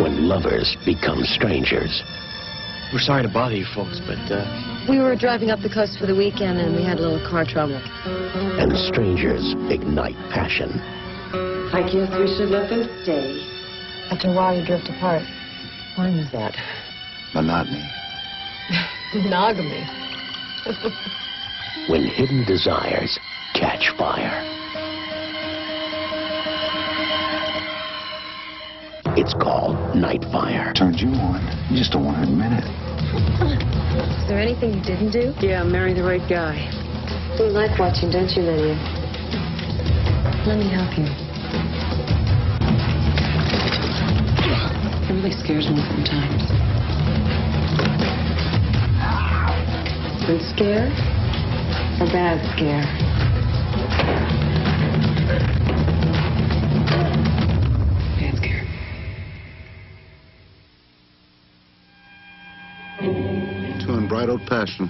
when lovers become strangers We're sorry to bother you folks, but, uh, We were driving up the coast for the weekend and we had a little car trouble. and strangers ignite passion. I guess we should let them stay. After a while, you drift apart. Why was that? Monotony. Monogamy. when hidden desires catch fire. It's called Night Fire. Turned you on. You just don't want to admit it. Is there anything you didn't do? Yeah, marry the right guy. You like watching, don't you, Lydia? Let me help you. It really scares me sometimes. Good scare A bad scare? To unbridled passion.